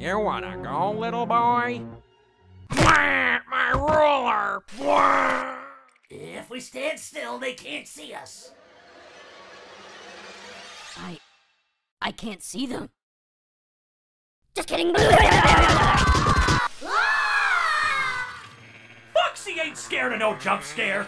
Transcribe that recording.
You wanna go, little boy? My ruler! If we stand still, they can't see us. I. I can't see them. Just kidding. Foxy ain't scared of no jump scare.